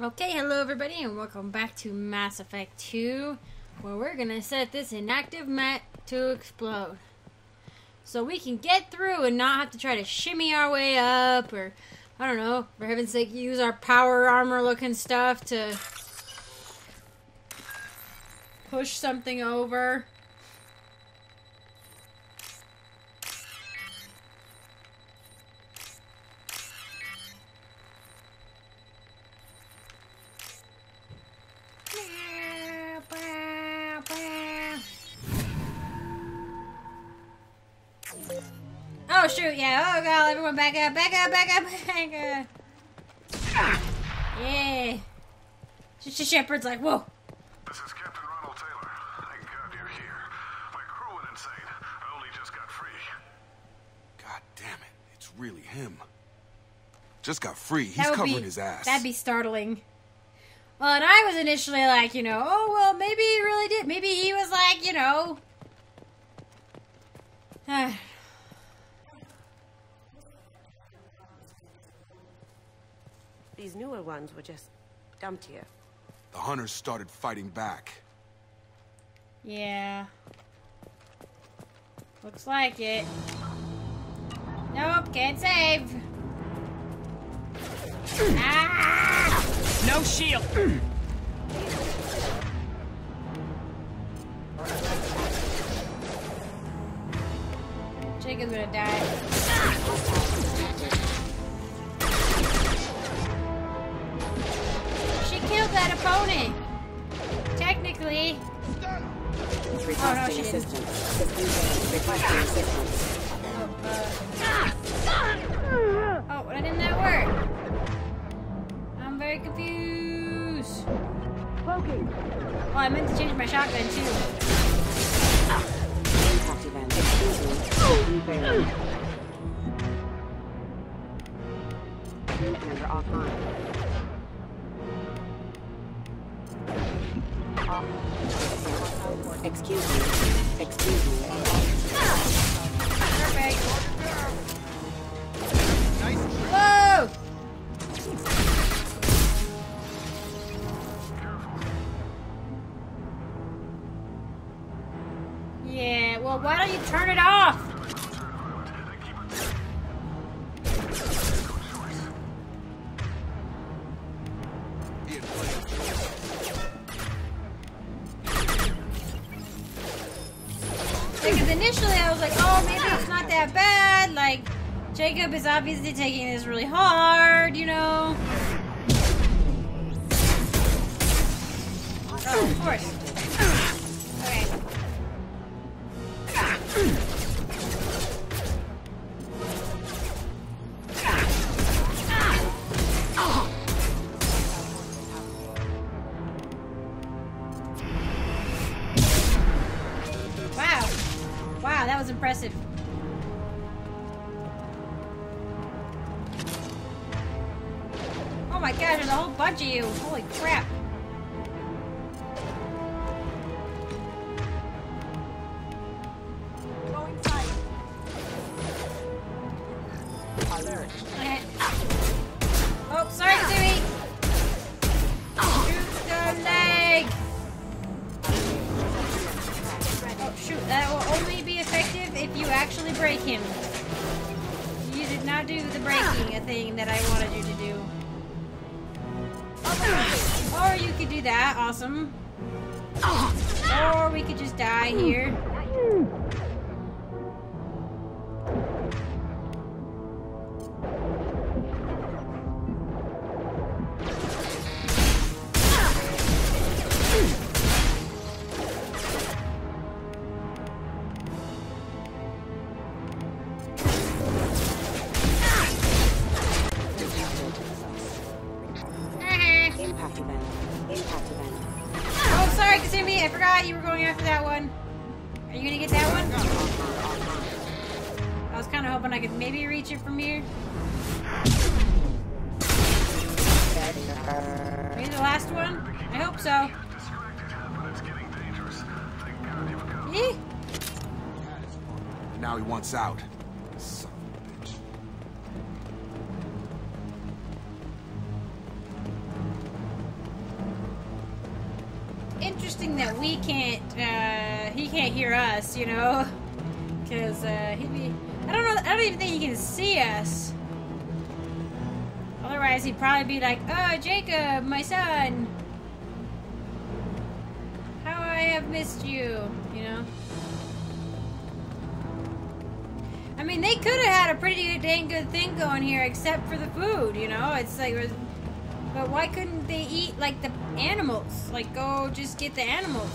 Okay, hello everybody, and welcome back to Mass Effect 2, where we're gonna set this inactive mat to explode. So we can get through and not have to try to shimmy our way up, or, I don't know, for heaven's sake, use our power armor looking stuff to push something over. Yeah. Everyone back up, back up, back up, back up. Yeah. Just Shepard's like, whoa. This is Captain Ronald Taylor. Thank God you're here. My crew went insane. I only just got free. God damn it, it's really him. Just got free. He's covering be, his ass. That'd be startling. Well, and I was initially like, you know, oh well, maybe he really did. Maybe he was like, you know. These newer ones were just dumped here. The hunters started fighting back. yeah. Looks like it. Nope, can't save. ah! No shield. Jacob's gonna die. Killed that opponent. Technically. Oh no, she oh, didn't. Requesting assistance. Oh, why didn't that work? I'm very confused. Oh, I meant to change my shotgun too. Impact event. Offline. Excuse me. It's not that bad. Like, Jacob is obviously taking this really hard, you know? Oh, of course. Okay. You actually break him. You did not do the breaking a thing that I wanted you to do. Or you could do that. Awesome. Or we could just die here. Now he wants out. Son of a bitch. interesting that we can't, uh, he can't hear us, you know? Because, uh, he'd be, I don't know, I don't even think he can see us. Otherwise, he'd probably be like, oh, Jacob, my son. How I have missed you, mean, they could have had a pretty dang good thing going here, except for the food, you know? It's like, but why couldn't they eat like the animals? Like, go just get the animals.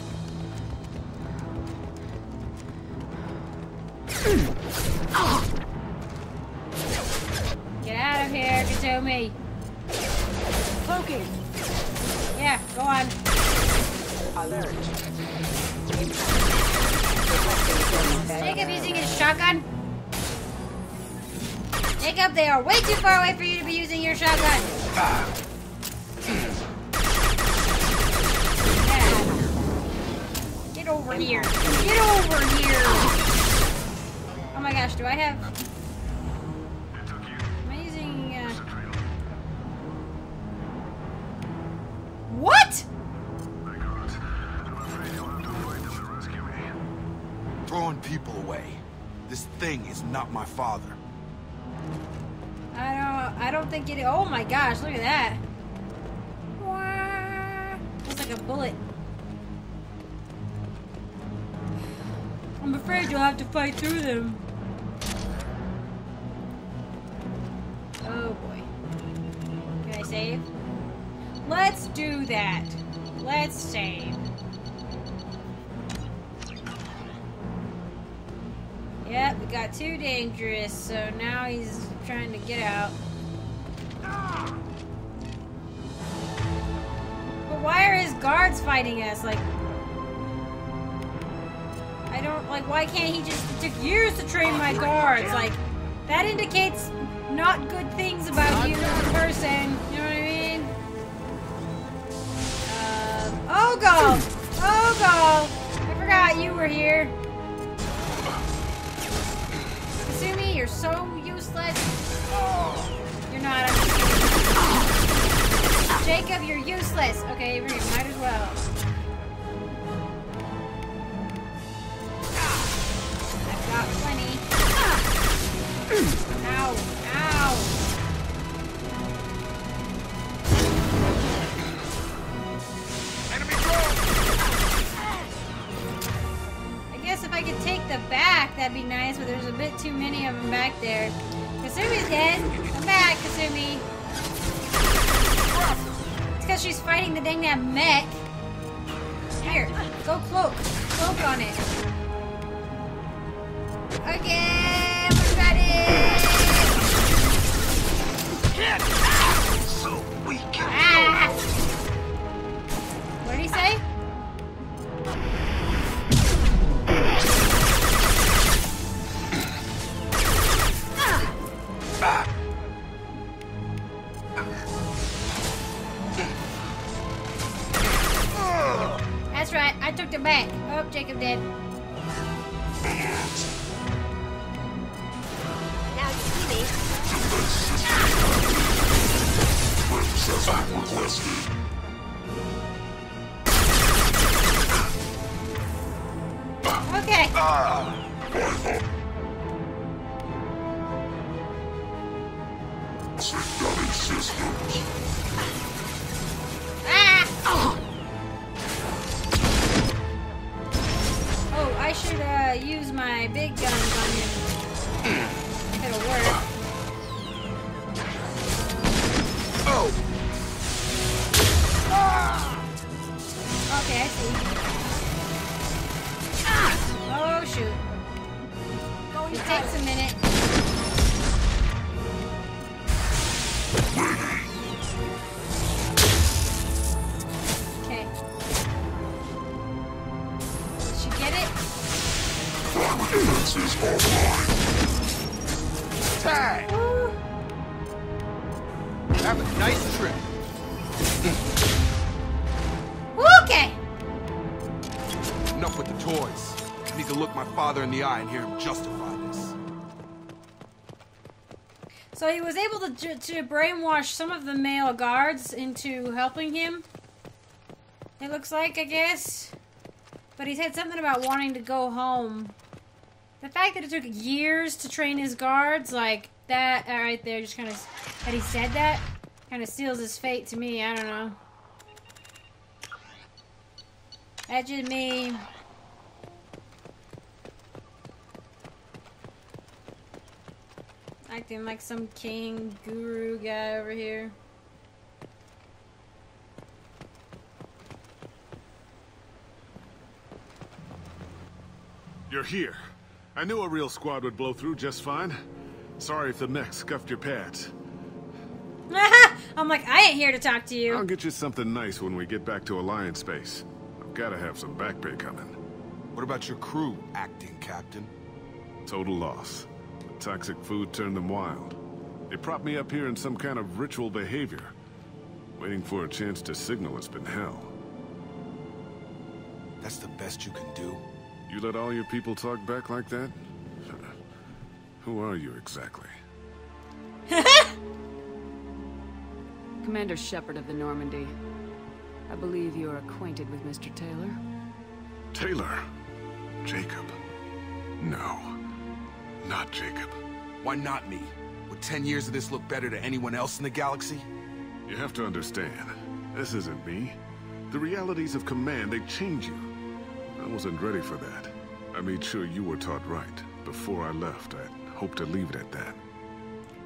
Get out of here, Kasumi. Focus! Yeah, go on. Alert. Jacob using his shotgun. Jacob, they are way too far away for you to be using your shotgun. Get over here. Get over here. Oh my gosh, do I have... Uh... What? Throwing people away. This thing is not my father. Don't. Think it. Oh my gosh! Look at that. Looks like a bullet. I'm afraid you'll have to fight through them. Oh boy. Can I save? Let's do that. Let's save. Yep, we got too dangerous, so now he's trying to get out. Why are his guards fighting us? Like, I don't, like, why can't he just, it took years to train my guards? Like, that indicates not good things about you as a person. You know what I mean? Oh Um, Ogo! Ogo! I forgot you were here. Kasumi, you're so useless. You're not. I'm just kidding. Jacob, you're useless. Okay, we might as well. I've got plenty. Ow! Ow! Enemy drone! I guess if I could take the back, that'd be nice, but there's a bit too many of them back there. Kasumi's dead. Come back, Kasumi. Because she's fighting the dang that mech. Here, go cloak. Cloak on it. Okay, Okay. Ah! Tag! Have a nice trip. Okay. Enough with the toys. I need to look my father in the eye and hear him justify this. So he was able to, to brainwash some of the male guards into helping him. It looks like, I guess. But he said something about wanting to go home. The fact that it took years to train his guards, like that right there, just kind of that he said that, kind of seals his fate to me. I don't know. That's just me. Acting like some king guru guy over here. You're here. I knew a real squad would blow through just fine. Sorry if the mech scuffed your pants. I'm like, I ain't here to talk to you. I'll get you something nice when we get back to Alliance space. I've gotta have some back pay coming. What about your crew, acting captain? Total loss. The toxic food turned them wild. They propped me up here in some kind of ritual behavior. Waiting for a chance to signal it's been hell. That's the best you can do? You let all your people talk back like that? Who are you exactly? Commander Shepard of the Normandy. I believe you are acquainted with Mr. Taylor. Taylor. Jacob. No. Not Jacob. Why not me? Would 10 years of this look better to anyone else in the galaxy? You have to understand, this isn't me. The realities of command, they change you. I wasn't ready for that. I made sure you were taught right. Before I left, I hoped to leave it at that.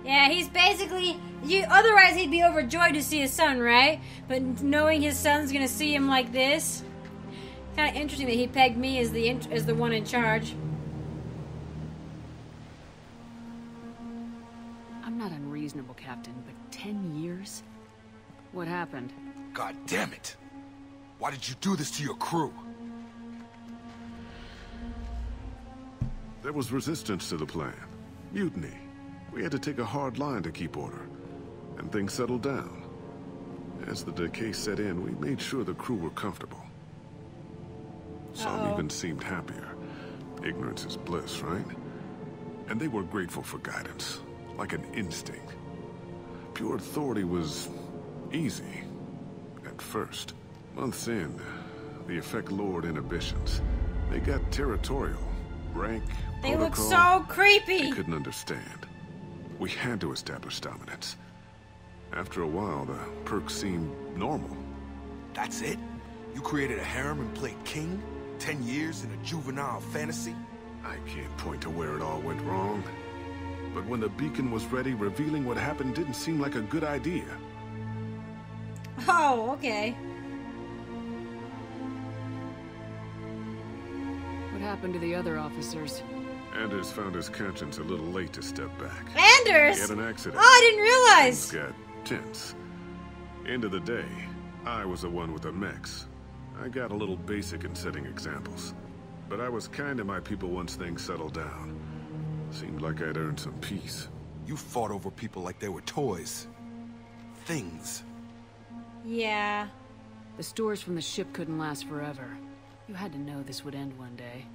Yeah, he's basically you. Otherwise, he'd be overjoyed to see his son, right? But knowing his son's gonna see him like this, kind of interesting that he pegged me as the int- as the one in charge. I'm not unreasonable, Captain, but ten years? What happened? God damn it! Why did you do this to your crew? There was resistance to the plan. Mutiny. We had to take a hard line to keep order. And things settled down. As the decay set in, we made sure the crew were comfortable. Some Uh-oh. even seemed happier. Ignorance is bliss, right? And they were grateful for guidance, like an instinct. Pure authority was easy, at first. Months in, the effect lowered inhibitions. They got territorial, rank, They look so creepy. creepy. couldn't understand. We had to establish dominance. After a while, the perks seemed normal. That's it? You created a harem and played king? Ten years in a juvenile fantasy? I can't point to where it all went wrong. But when the beacon was ready, revealing what happened didn't seem like a good idea. Oh, okay. Happened to the other officers? Anders found his conscience a little late to step back. Anders. He had an accident. Oh, I didn't realize. Things got tense. End of the day, I was the one with the mechs. I got a little basic in setting examples. But I was kind to my people once things settled down. Seemed like I'd earned some peace. You fought over people like they were toys. Things. Yeah. The stores from the ship couldn't last forever. You had to know this would end one day.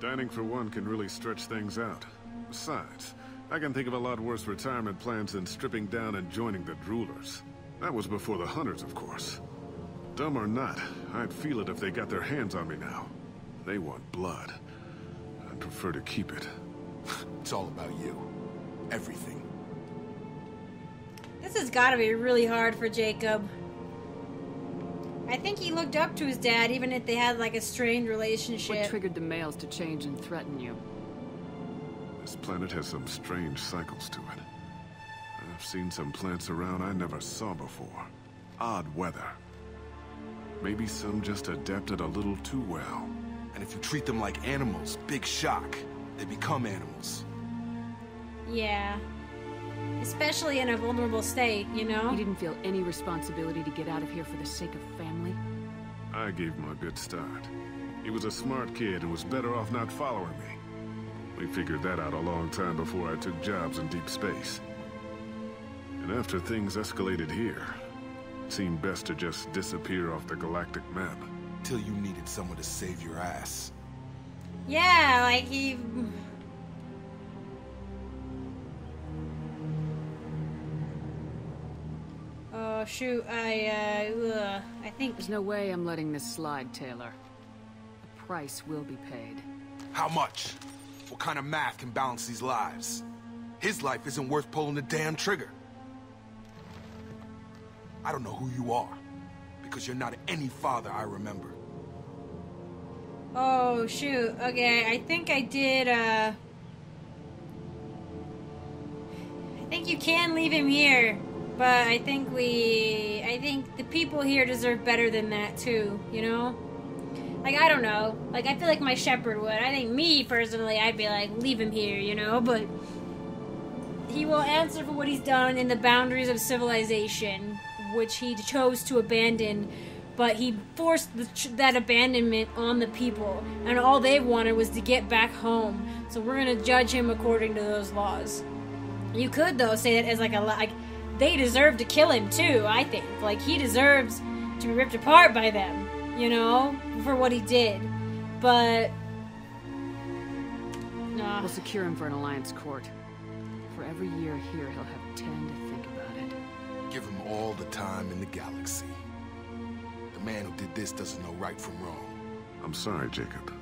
Dining for one can really stretch things out. Besides, I can think of a lot worse retirement plans than stripping down and joining the droolers. That was before the hunters, of course. Dumb or not, I'd feel it if they got their hands on me now. They want blood. I'd prefer to keep it. It's all about you. Everything. This has got to be really hard for Jacob. I think he looked up to his dad, even if they had like a strained relationship. What relationship. triggered the males to change and threaten you? This planet has some strange cycles to it. I've seen some plants around I never saw before. Odd weather. Maybe some just adapted a little too well. And if you treat them like animals, big shock. They become animals. Yeah. Especially in a vulnerable state, you know? You didn't feel any responsibility to get out of here for the sake of family? I gave him a good start. He was a smart kid and was better off not following me. We figured that out a long time before I took jobs in deep space. And after things escalated here, it seemed best to just disappear off the galactic map. Till you needed someone to save your ass. Yeah, like he. Oh shoot! I uh, ugh, I think There's no way I'm letting this slide, Taylor. The price will be paid. How much? What kind of math can balance these lives? His life isn't worth pulling the damn trigger. I don't know who you are, because you're not any father I remember. Oh shoot. Okay, I think I did uh I think you can leave him here, but I think we I think the people here deserve better than that too, you know? Like I don't know. Like I feel like my shepherd would. I think me personally I'd be like leave him here, you know, but he will answer for what he's done in the boundaries of civilization, which he chose to abandon but he forced the, that abandonment on the people, and all they wanted was to get back home. So we're gonna judge him according to those laws. You could though say that as like a like they deserve to kill him too. I think like he deserves to be ripped apart by them, you know, for what he did. But nah. We'll secure him for an alliance court. For every year here, he'll have ten to think about it. Give him all the time in the galaxy. The man who did this doesn't know right from wrong. I'm sorry, Jacob.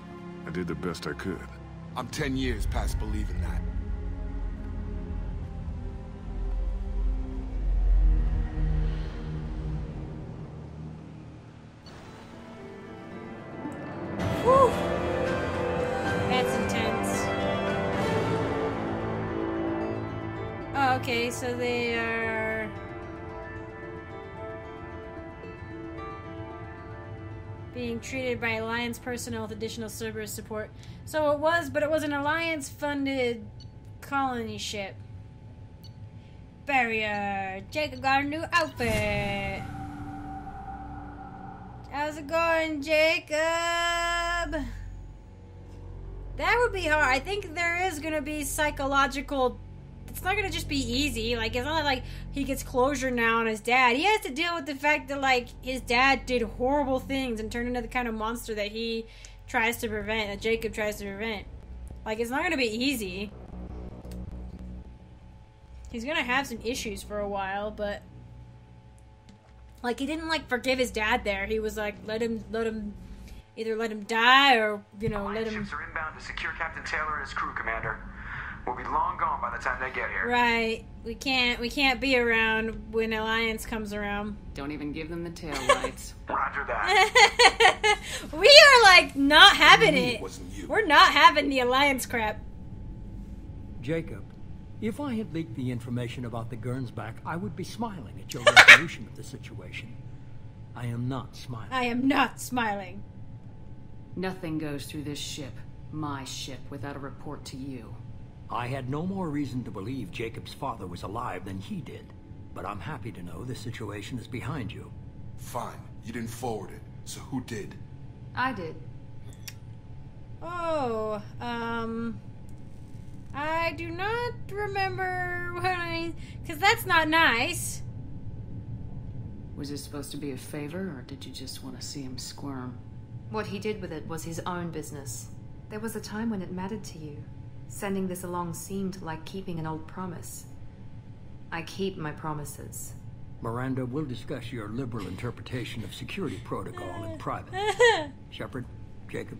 I did the best I could. I'm ten years past believing that. Personnel with additional Cerberus support. So it was, but it was an Alliance funded colony ship. Barrier. Jacob got a new outfit. How's it going, Jacob? That would be hard. I think there is gonna be psychological. It's not gonna just be easy. Like it's not like he gets closure now on his dad. He has to deal with the fact that like his dad did horrible things and turned into the kind of monster that he tries to prevent. That Jacob tries to prevent. Like it's not gonna be easy. He's gonna have some issues for a while, but like he didn't like forgive his dad there. He was like let him let him either let him die or you know let him ships are inbound to secure Captain Taylor and his crew, Commander. We'll be long gone by the time they get here. right. We can't we can't be around when Alliance comes around. Don't even give them the tail lights. Roger that. we are like not having it. it wasn't you. We're not having the Alliance crap. Jacob, if I had leaked the information about the Gernsback, I would be smiling at your resolution of the situation. I am not smiling. I am not smiling. Nothing goes through this ship, my ship, without a report to you. I had no more reason to believe Jacob's father was alive than he did. But I'm happy to know the situation is behind you. Fine, you didn't forward it, so who did? I did. Oh, um I do not remember when I cuz that's not nice. Was this supposed to be a favor, or did you just want to see him squirm? What he did with it was his own business. There was a time when it mattered to you. Sending this along seemed like keeping an old promise. I keep my promises. Miranda, we'll discuss your liberal interpretation of security protocol in private. Shepard, Jacob,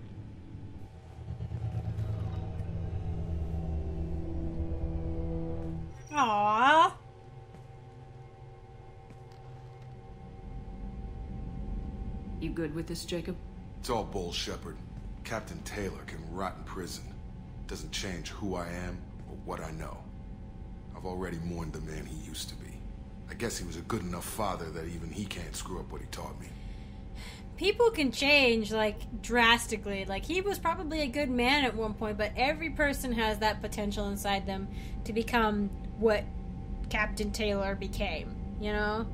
Aww. You good with this, Jacob? It's all bull, Shepard. Captain Taylor can rot in prison. Doesn't change who I am or what I know. I've already mourned the man he used to be. I guess he was a good enough father that even he can't screw up what he taught me. people can change like drastically. Like he was probably a good man at one point, but every person has that potential inside them to become what Captain Taylor became, you know?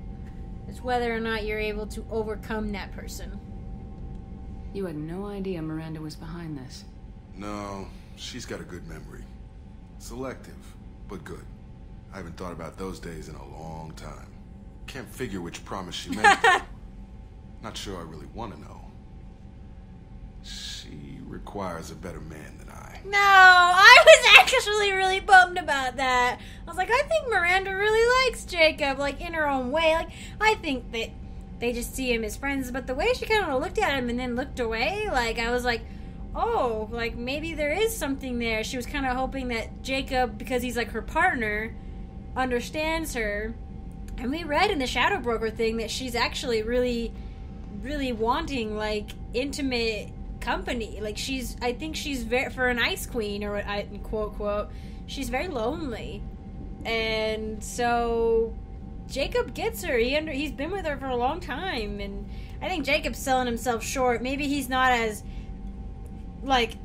It's whether or not you're able to overcome that person. You had no idea Miranda was behind this. No, she's got a good memory. Selective, but good. I haven't thought about those days in a long time. Can't figure which promise she made. Not sure I really want to know. She requires a better man than I. No, I was actually really bummed about that. I was like, I think Miranda really likes Jacob, like in her own way. Like, I think that they just see him as friends, but the way she kind of looked at him and then looked away, like, I was like, oh, like maybe there is something there. She was kind of hoping that Jacob, because he's like her partner, understands her. And we read in the Shadow Broker thing that she's actually really, really wanting like intimate company. Like she's, I think she's very for an Ice Queen or I quote quote, she's very lonely, and so Jacob gets her. He under, he's been with her for a long time, and I think Jacob's selling himself short. Maybe he's not as like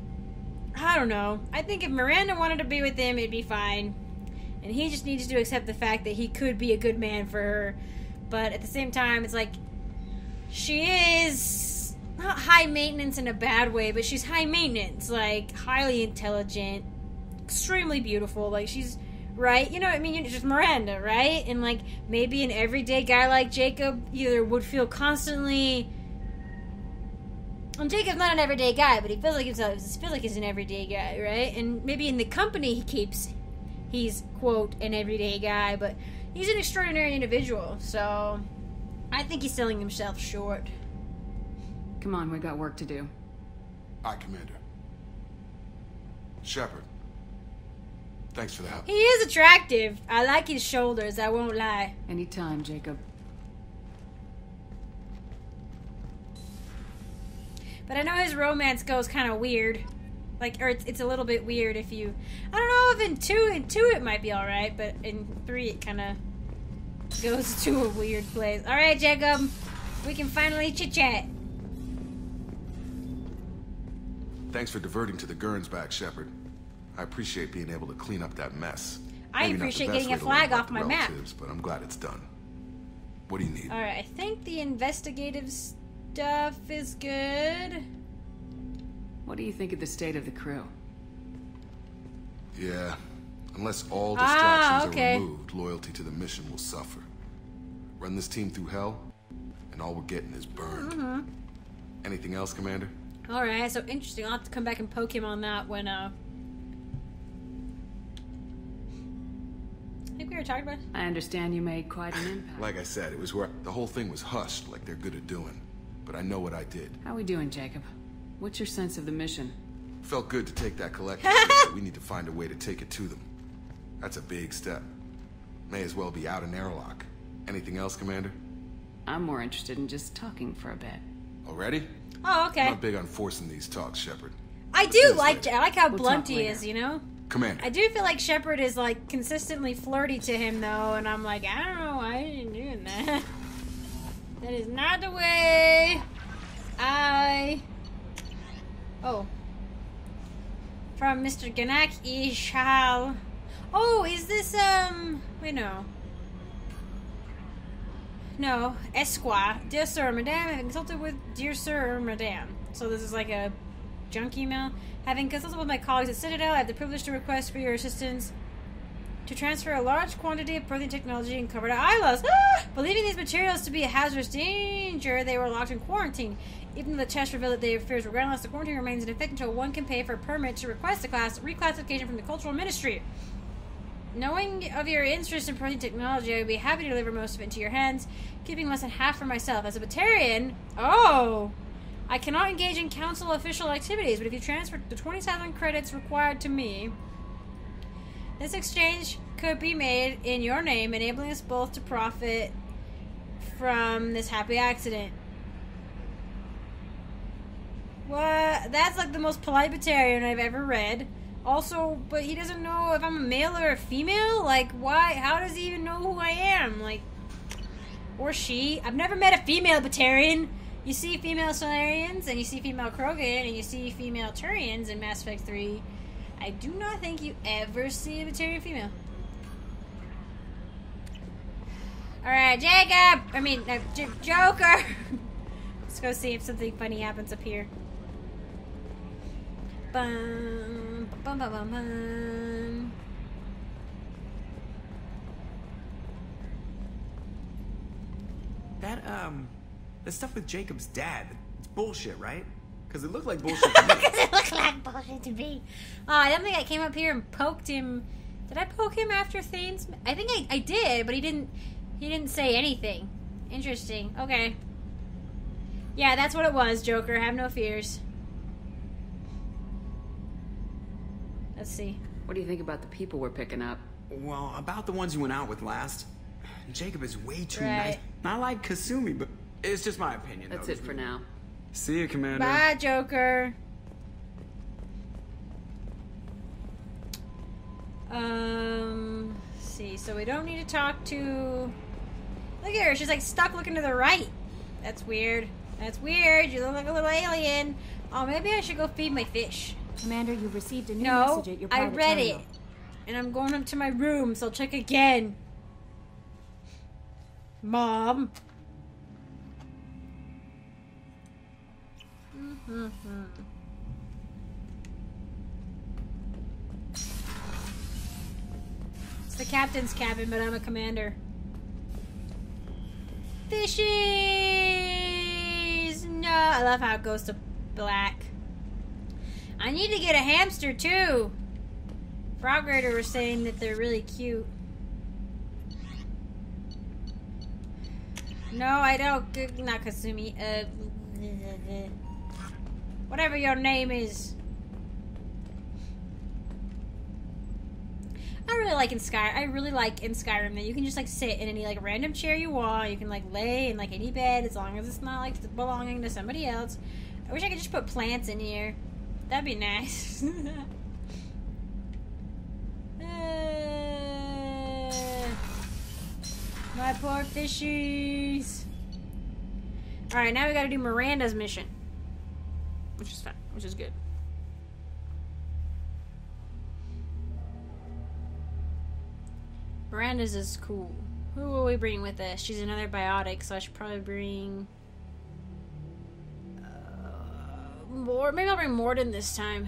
I don't know. I think if Miranda wanted to be with him, it'd be fine. And he just needs to accept the fact that he could be a good man for her. But at the same time, it's like she is not high maintenance in a bad way, but she's high maintenance, like highly intelligent, extremely beautiful. Like she's right, you know. what I mean, just Miranda, right? And like maybe an everyday guy like Jacob either would feel constantly well, Jacob's not an everyday guy, but he feels like himself. He feels like he's an everyday guy, right? And maybe in the company he keeps, he's quote an everyday guy, but he's an extraordinary individual. So, I think he's selling himself short. Come on, we've got work to do. Aye, Commander. Shepard. Thanks for the help. He is attractive. I like his shoulders. I won't lie. Anytime, Jacob. But I know his romance goes kind of weird. Like, or it's, it's a little bit weird if you. I don't know if in two, in two it might be alright, but in three it kind of goes to a weird place. Alright, Jacob. We can finally chit chat. Thanks for diverting to the Gernsback, Shepard. I appreciate being able to clean up that mess. I Maybe appreciate getting a flag off my map. relatives, But I'm glad it's done. What do you need? Alright, I think the investigative stuff is good. What do you think of the state of the crew? Yeah. Unless all Ah, distractions okay. are removed, loyalty to the mission will suffer. Run this team through hell, and all we're getting is burned. Mm-hmm. Anything else, Commander? Alright, so interesting. I'll have to come back and poke him on that when, uh. I think we were talking about. I understand you made quite an impact. Like I said, it was where the whole thing was hushed, like they're good at doing. But I know what I did. How we doing, Jacob? What's your sense of the mission? Felt good to take that collective, but we need to find a way to take it to them. That's a big step. May as well be out in airlock. Anything else, Commander? I'm more interested in just talking for a bit. Already? Oh, I'm okay. not big on forcing these talks, Shepard. I Let's do like. later. I like how We'll blunt he later. is. You know. Commander. I do feel like Shepard is like consistently flirty to him though, and I'm like, I don't know why you're doing that. That is not the way I. Oh. From Mr. Ganak Ishal. Oh, is this um? Wait, no. No, Esquire. Dear Sir, Madame, having consulted with Dear Sir or Madame. So this is like a junk email. Having consulted with my colleagues at Citadel, I have the privilege to request for your assistance to transfer a large quantity of Prothean technology and covered islands. Ah! Believing these materials to be a hazardous danger, they were locked in quarantine. Even though the test revealed that they fears were groundless, the quarantine remains in effect until one can pay for a permit to request a class reclassification from the Cultural Ministry. Knowing of your interest in Prothean technology, I would be happy to deliver most of it into your hands, keeping less than half for myself. As a Batarian, oh, I cannot engage in council official activities, but if you transfer the 27 credits required to me, this exchange could be made in your name, enabling us both to profit from this happy accident. What? That's like the most polite Batarian I've ever read. Also, but he doesn't know if I'm a male or a female. Like, why? How does he even know who I am? Like, or she? I've never met a female Batarian. You see female Salarians, and you see female Krogan, and you see female Turians in Mass Effect 3. I do not think you ever see a Batarian female. Alright, Jacob! I mean, J- Joker! Let's go see if something funny happens up here. Bum, bum, bum, bum, bum. That, um, the stuff with Jacob's dad, it's bullshit, right? Because it looked like bullshit to me. Because it looked like bullshit to me. Oh, I don't think I came up here and poked him Did I poke him after Thane's? I think I, I did, but he didn't. He didn't say anything. Interesting. Okay. Yeah, that's what it was, Joker. Have no fears. Let's see. What do you think about the people we're picking up? Well, about the ones you went out with last. Jacob is way too Right. nice. Not like Kasumi, but it's just my opinion. That's though. it for now. See you, Commander. Bye, Joker. Um, let's see. So we don't need to talk to. Look at her. She's like stuck looking to the right. That's weird. That's weird. You look like a little alien. Oh, maybe I should go feed my fish. Commander, you received a new No, message at your I read terminal. it. And I'm going up to my room, so I'll check again. Mom. It's the captain's cabin, but I'm a commander. Fishies! No, I love how it goes to black. I need to get a hamster too. Frog Raider was saying that they're really cute. No, I don't. Not Kasumi. Uh, whatever your name is. I really like in Sky. I really like in Skyrim that you can just like sit in any like random chair you want. You can like lay in like any bed as long as it's not like belonging to somebody else. I wish I could just put plants in here. That'd be nice. Uh, my poor fishies. Alright, now we gotta do Miranda's mission. Which is fun, which is good. Miranda's is cool. Who will we bring with us? She's another biotic, so I should probably bring. Uh, more. Maybe I'll bring Mordin this time.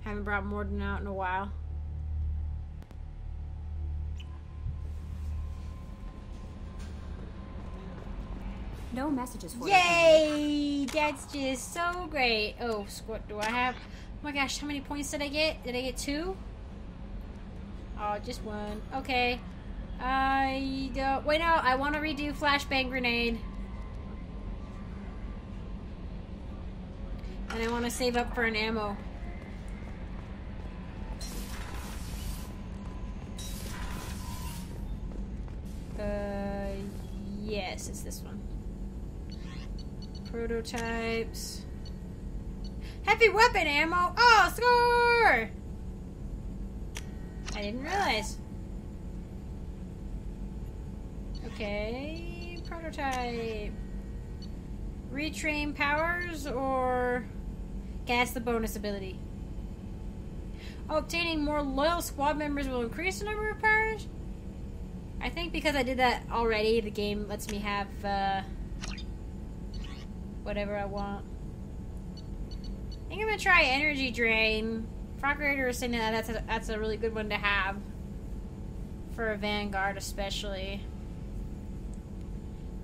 Haven't brought Mordin out in a while. No messages for you. Yay! That's just so great. Oh, what do I have? Oh my gosh, how many points did I get? Did I get two? Oh, just one. Okay. I don't. Wait, no. I want to redo Flashbang Grenade. And I want to save up for an ammo. Uh, yes, it's this one. Prototypes. Heavy weapon ammo. Oh, score! I didn't realize. Okay, prototype. Retrain powers or gas the bonus ability. Obtaining more loyal squad members will increase the number of powers. I think because I did that already, the game lets me have uh, whatever I want. I think I'm gonna try energy drain. Frog Raider was saying that that's a, that's a really good one to have for a Vanguard, especially.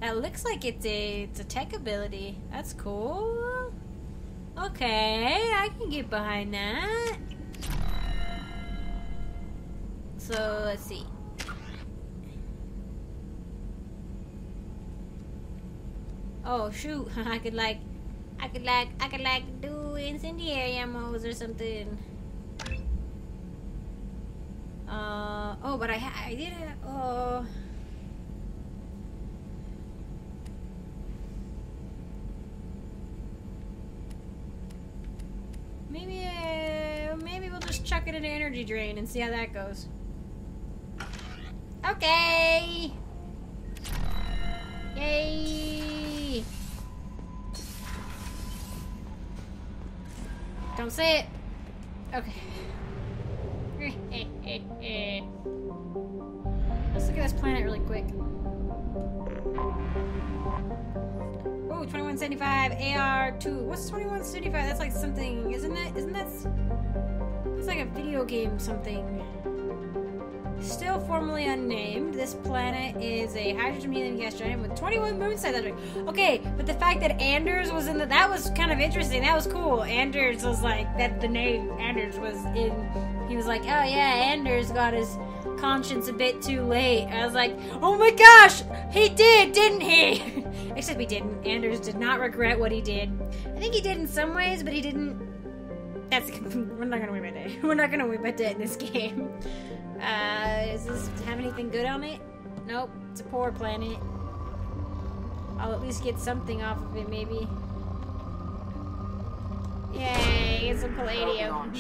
That looks like it's a it's a tech ability. That's cool. Okay, I can get behind that. So let's see. Oh shoot! I could like, I could like, I could like do incendiary ammos or something. Uh oh, but I I did it. Oh. Maybe, uh, maybe we'll just chuck it in an energy drain and see how that goes. Okay. Yay! Don't say it. Okay. Let's look at this planet really quick. Oh, 2175 AR2. What's 2175? That's like something, isn't it? Isn't that? It's like a video game something. Still formally unnamed, this planet is a hydrogen helium gas giant with 21 moon sites. Okay, but the fact that Anders was in the that was kind of interesting. That was cool. Anders was like that. The name Anders was in He was like, "Oh yeah, Anders got his conscience a bit too late." I was like, "Oh my gosh, he did, didn't he?" Except he didn't. Anders did not regret what he did. I think he did in some ways, but he didn't. That's we're not gonna win by day. We're not gonna win by day in this game. Uh, does this have anything good on it? Nope. It's a poor planet. I'll at least get something off of it, maybe. Yay, It's a palladium.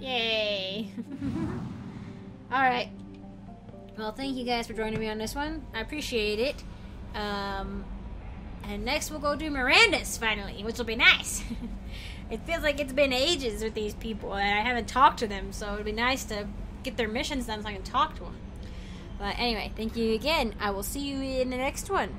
Yay. Alright. Well, thank you guys for joining me on this one. I appreciate it. Um, and next we'll go do Miranda's finally, which will be nice. It feels like it's been ages with these people, and I haven't talked to them, so it'd be nice to get their missions done so I can talk to them. But anyway, thank you again. I will see you in the next one.